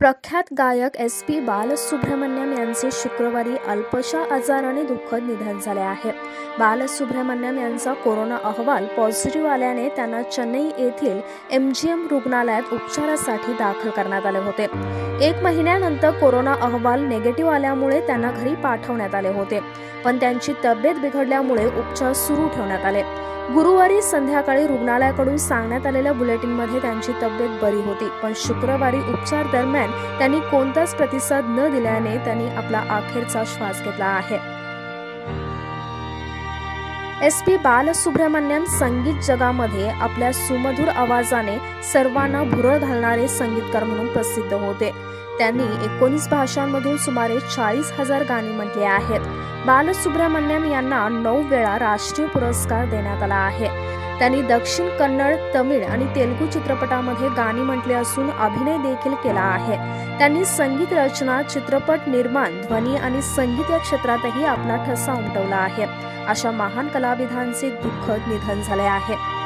प्रख्यात गायक S P Balasubramaniam यांचे शुक्रवारी अल्पशा आजाराने दुःखद निधन झाले आहे. बालसुब्रमण्यम यांचा कोरोना अहवाल पॉझिटिव्ह आल्याने त्यांना चेन्नई येथील एम जी एम रुग्णालयात उपचारासाठी दाखल करण्यात आले होते. एक महिन्यानंतर कोरोना अहवाल निगेटिव्ह आल्यामुळे त्यांना घरी पाठवण्यात आले होते. पण त्यांची तब्येत बिघडल्यामुळे उपचार सुरू ठेवण्यात आले. गुरुवारी संध्याकाळी रुग्णालयाकडून सांगण्यात आलेल्या बुलेटिनमध्ये त्यांची तब्येत बरी होती पण शुक्रवारी उपचार दरम्यान त्यांनी कोणताच प्रतिसाद न दिल्याने त्यांनी आपला अखेरचा श्वास घेतला आहे. एस पी बालसुब्रमण्यम संगीत जगामध्ये आपल्या सुमधुर आवाजाने सर्वांना भुरळ घालणारे संगीतकार म्हणून प्रसिद्ध होते. त्यांनी एकोणीस भाषांमधून सुमारे चाळीस हजार गाणी म्हटली आहेत. बालसुब्रमण्यम यांना नऊ वेळा राष्ट्रीय पुरस्कार देण्यात आला आहे. त्यांनी दक्षिण कन्नड तमिळ आणि तेलुगू चित्रपटामध्ये गाणी म्हटली असून अभिनय देखील केला आहे. त्यांनी संगीत रचना चित्रपट निर्माण ध्वनी आणि संगीत या क्षेत्रातही आपला ठसा उमटवला आहे. अशा महान कलाविधांचे दुःखद निधन झाले आहे.